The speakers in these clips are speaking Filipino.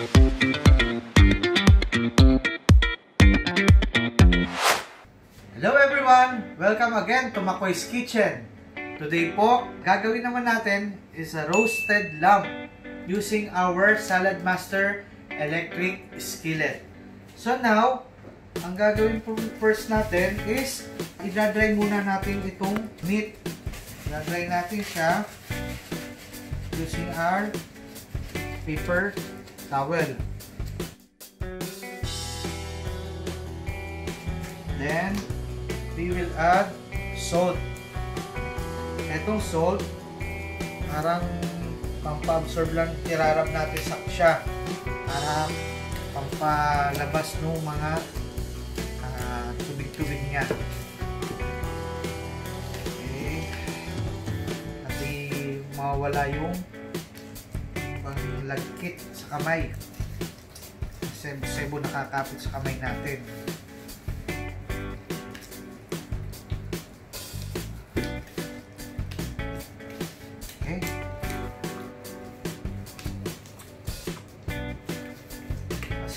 Hello everyone! Welcome again to Makoy's Kitchen. Today po, gagawin naman natin is a roasted lamb using our Salad Master electric skillet. So now, ang gagawin po first natin is i-dry muna natin itong meat. I-dry natin siya using our paper towel. Then, we will add salt. Itong salt, parang pampabsorb lang, tirarap natin sa siya para pampalabas ng mga uh, tubig-tubig niya. Okay. At mawala yung panglagkit sa kamay. Sebo-sebo nakakapit sa kamay natin.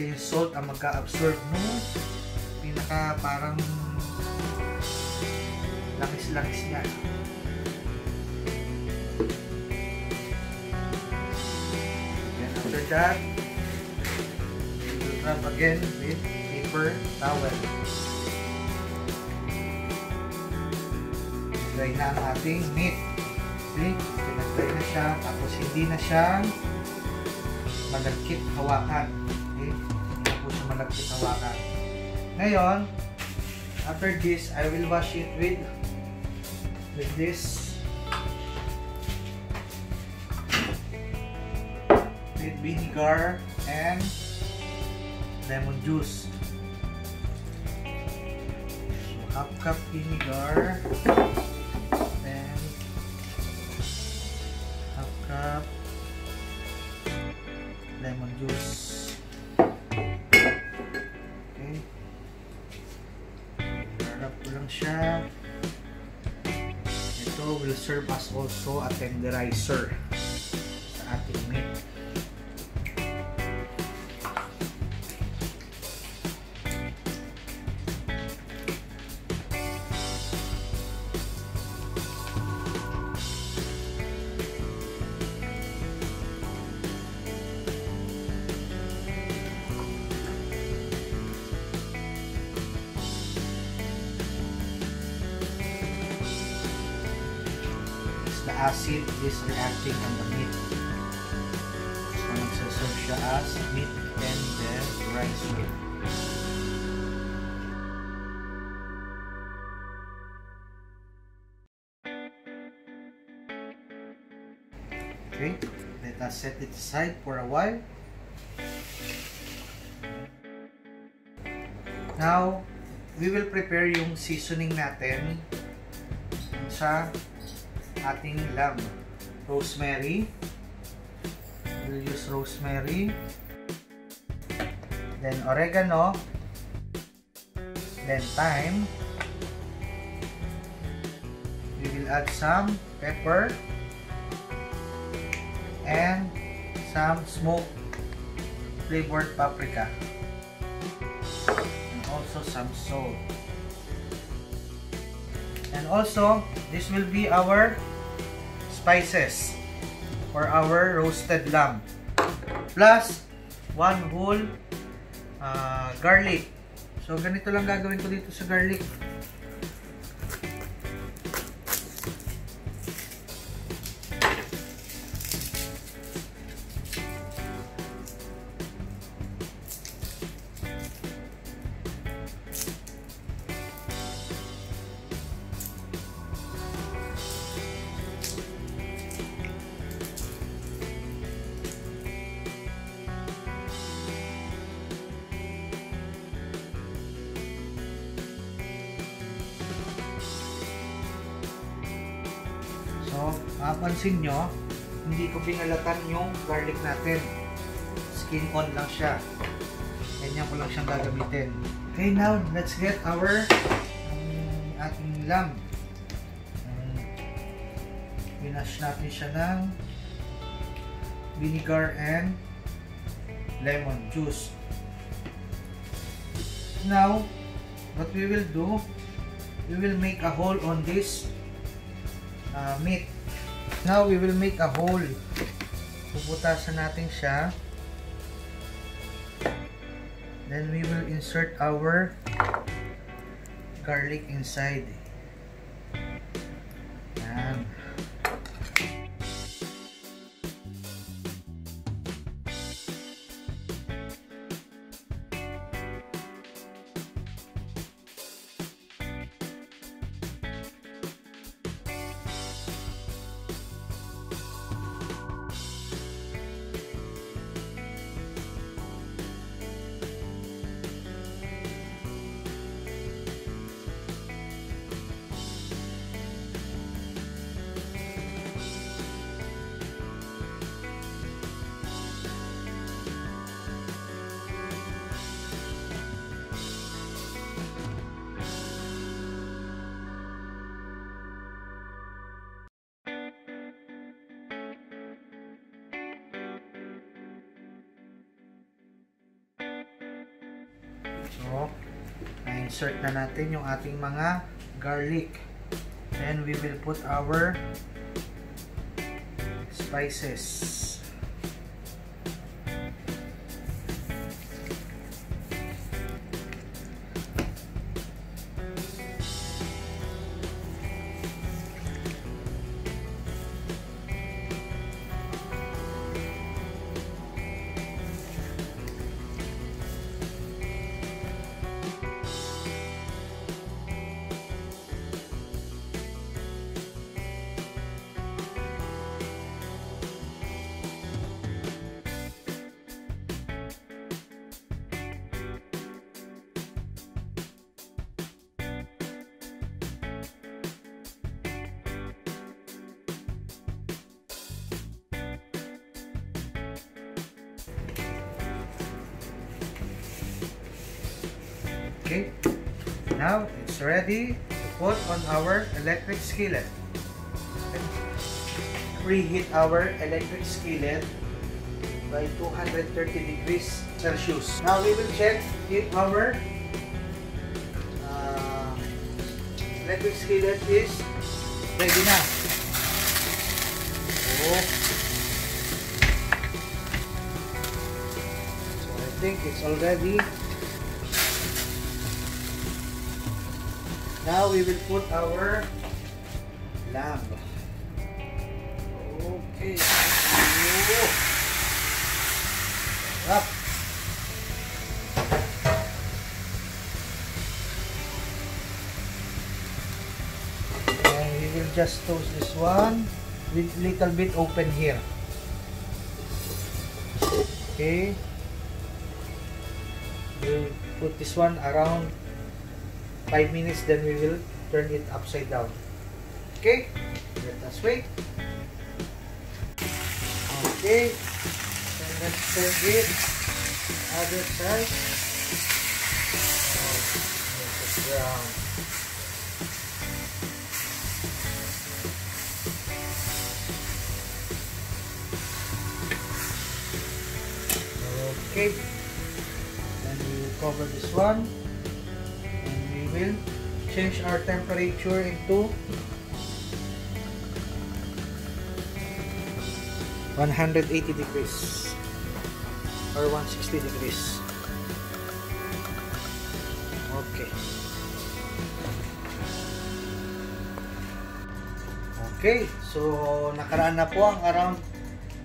kasi yung salt ang magka-absorb no pinaka parang langis-langis niya that we will rub again with paper towel. Dry na ang ating meat. See? Pinag-dry na siya tapos hindi na siya malagkit hawakan. Malagkit hawakan. Ngayon, after this, I will wash it with with this vinegar and lemon juice. So, half cup vinegar then half cup lemon juice. siya. Ito will serve as also a tenderizer acid is reacting on the meat. So, magsaserve siya as meat and then rice meat. Okay, let us set it aside for a while. Now, we will prepare yung seasoning natin sa ating lamb. Rosemary. We'll use rosemary. Then oregano. Then thyme. We will add some pepper. And some smoked flavored paprika. And also some salt. And also, this will be our spices for our roasted lamb. Plus, one whole uh, garlic. So, ganito lang gagawin ko dito sa garlic. Mapapansin nyo, hindi ko binalatan yung garlic natin. Skin on lang siya. Ganyan ko lang siyang gagamitin. Okay, now, let's get our um, ating lamb. Um, natin siya ng vinegar and lemon juice. Now, what we will do, we will make a hole on this uh, meat. Now, we will make a hole. Puputasan natin siya. Then, we will insert our garlic inside. Na-insert na natin yung ating mga garlic. Then, we will put our spices. Okay, now it's ready to put on our electric skillet. Preheat our electric skillet by 230 degrees Celsius. Now we will check if our uh, electric skillet is ready na. So, so I think it's already Now we will put our lamb. Okay. Up. And we will just toast this one with little bit open here. Okay. We'll put this one around 5 minutes then we will turn it upside down. Okay? Let us wait. Okay. Then let's turn it other side. Brown okay. Then we will cover this one will change our temperature into 180 degrees or 160 degrees. Okay. Okay so nakaraan na po ang around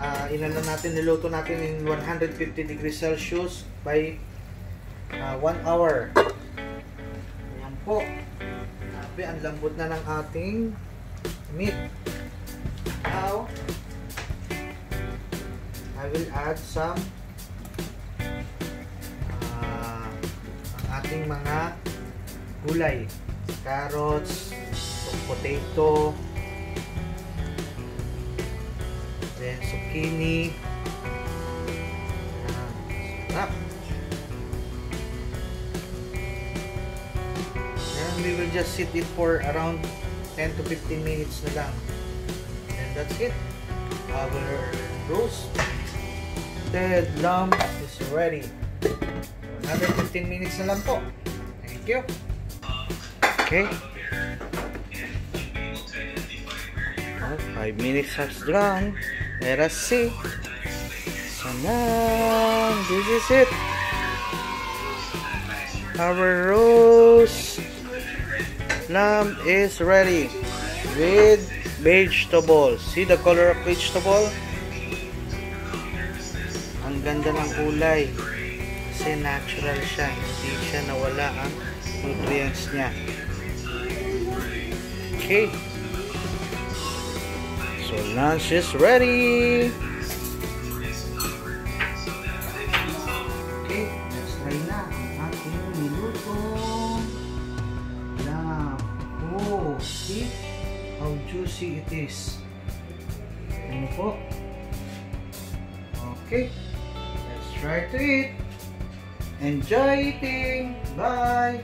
uh, ilan na natin niluto natin in 150 degrees Celsius by uh, 1 hour po. Sabi, ang lambot na ng ating meat. Now, I will add some uh, ang ating mga gulay. Carrots, potato, then zucchini, uh, we will just sit it for around 10 to 15 minutes na lang. And that's it. Our roast roasted lamb is ready. Another 15 minutes na lang po. Thank you. Okay. Oh, 5 minutes has gone. Let us see. So now, this is it. Our roast lamb is ready with vegetable. See the color of vegetable? Ang ganda ng kulay. Kasi natural siya. Hindi siya nawala ang nutrients niya. Okay. So lunch is ready. Juicy it is. Ano po? Okay, let's try to eat. Enjoy eating. Bye.